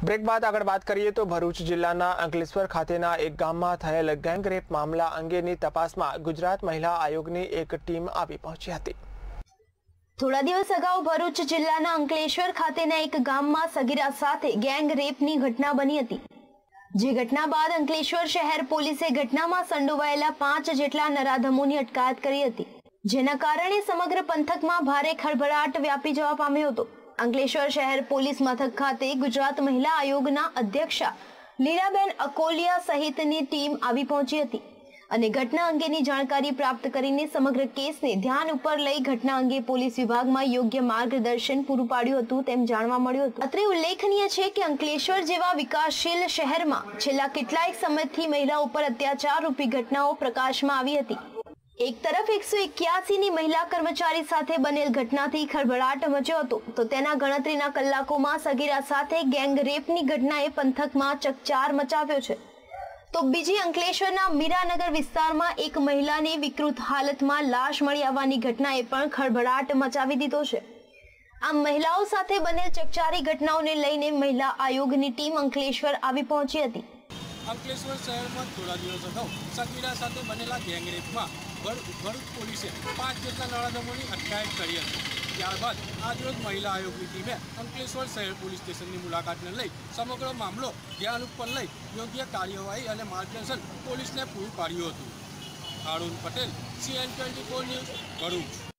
Break બાદ આગળ વાત કરીએ તો ભરૂચ જિલ્લાના અંકલેશ્વર ખાતેના એક ગામમાં થયેલ ગેંગરેપ મામલા અંગેની તપાસમાં ગુજરાત મહિલા આયોગની એક ટીમ આવી પહોંચી હતી. થોડા દિવસ અગાઉ ભરૂચ જિલ્લાના અંકલેશ્વર ખાતેના એક ગામમાં સગીરા સાથે ગેંગ રેપની ઘટના બની હતી. જે ઘટના બાદ અંકલેશ્વર શહેર પોલીસે ઘટનામાં સંડોવાયેલા પાંચ જેટલા નરાધમોની અટકાયત કરી હતી, જેના કારણે સમગ્ર પંથકમાં ભારે ખળભળાટ વ્યાપી જવા પામ્યો હતો. અંકલેશ્વર શહેર પોલીસ મથક ખાતે ગુજરાત મહિલા આયોગના અધ્યક્ષા લીલાબેન અકોલિયા સહિતની ટીમ આવી પહોંચી હતી અને ઘટના અંગેની જાણકારી પ્રાપ્ત કરીને સમગ્ર કેસને ધ્યાન ઉપર લઈ ઘટના અંગે પોલીસ વિભાગમાં યોગ્ય માર્ગદર્શન પૂરું પાડ્યું હતું તેમ જાણવા મળ્યું હતું. અત્રે ઉલ્લેખનીય છે કે અંકલેશ્વર જેવા વિકાસશીલ શહેરમાં છેલ્લા કેટલાક સમયથી મહિલા ઉપર અત્યાચાર રૂપી ઘટનાઓ પ્રકાશમાં આવી હતી. એક તરફ એકસો એક્યાસી ની મહિલા કર્મચારી સાથે બનેલ ઘટનાથી ખળભળાટ મચ્યો હતો. તો તેના ગણતરીના કલાકોમાં સગીરા સાથે ગેંગ રેપની ઘટનાએ પંથકમાં ચકચાર મચાવ્યો છે. તો બીજી અંકલેશ્વરના મીરાનગર વિસ્તારમાં એક મહિલાની વિકૃત હાલતમાં લાશ મળી આવવાની ઘટનાએ પણ ખળભળાટ મચાવી દીધો છે. આમ મહિલાઓ સાથે બનેલ ચકચારી ઘટનાઓને લઈને મહિલા આયોગની ટીમ અંકલેશ્વર આવી પહોંચી હતી. અંકલેશ્વર શહેરમાં થોડા દિવસ અગાઉ સગીરા સાથે બનેલા ગેંગરેપમાં ભરૂચ પોલીસે પાંચ જેટલા નળાધમોની અટકાયત કરી હતી. ત્યારબાદ આજરોજ મહિલા આયોગની ટીમે અંકલેશ્વર શહેર પોલીસ સ્ટેશનની મુલાકાતને લઈ સમગ્ર મામલો ધ્યાન ઉપર લઈ યોગ્ય કાર્યવાહી અને માર્ગદર્શન પોલીસને પૂરું પાડ્યું હતું. Arun Patel CN twenty four news Bharuch.